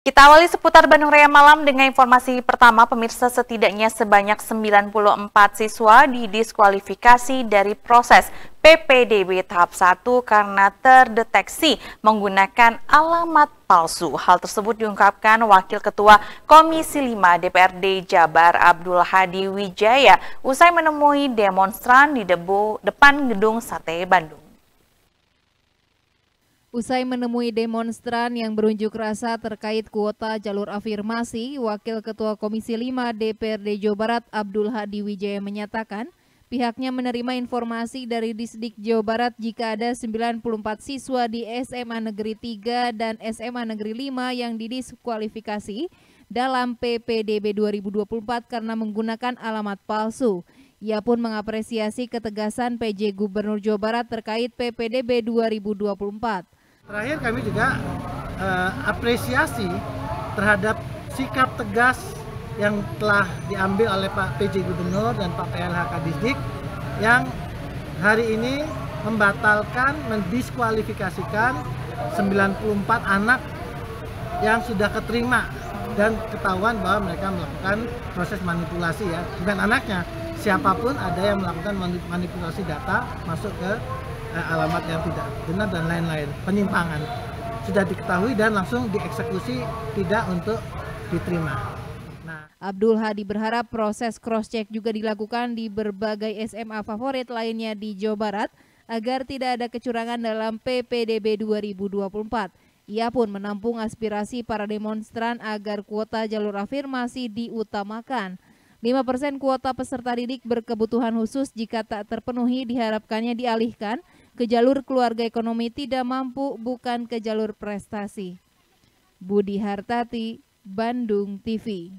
Kita awali seputar Bandung Raya Malam dengan informasi pertama pemirsa setidaknya sebanyak 94 siswa didiskualifikasi dari proses PPDB tahap 1 karena terdeteksi menggunakan alamat palsu. Hal tersebut diungkapkan Wakil Ketua Komisi 5 DPRD Jabar Abdul Hadi Wijaya usai menemui demonstran di depan gedung Sate Bandung. Usai menemui demonstran yang berunjuk rasa terkait kuota jalur afirmasi, Wakil Ketua Komisi 5 DPRD Jawa Barat Abdul Hadi Wijaya menyatakan pihaknya menerima informasi dari Disdik Jawa Barat jika ada 94 siswa di SMA Negeri 3 dan SMA Negeri 5 yang didiskualifikasi dalam PPDB 2024 karena menggunakan alamat palsu. Ia pun mengapresiasi ketegasan PJ Gubernur Jawa Barat terkait PPDB 2024. Terakhir kami juga uh, apresiasi terhadap sikap tegas yang telah diambil oleh Pak PJ Gubernur dan Pak PLH Kadisdik yang hari ini membatalkan, mendiskualifikasikan 94 anak yang sudah keterima dan ketahuan bahwa mereka melakukan proses manipulasi ya. Bukan anaknya siapa pun ada yang melakukan manipulasi data masuk ke alamat yang tidak benar dan lain-lain penyimpangan sudah diketahui dan langsung dieksekusi tidak untuk diterima. Nah. Abdul Hadi berharap proses cross check juga dilakukan di berbagai SMA favorit lainnya di Jawa Barat agar tidak ada kecurangan dalam PPDB 2024. Ia pun menampung aspirasi para demonstran agar kuota jalur afirmasi diutamakan. 5% kuota peserta didik berkebutuhan khusus jika tak terpenuhi diharapkannya dialihkan ke jalur keluarga ekonomi tidak mampu bukan ke jalur prestasi. Budi Hartati, Bandung TV.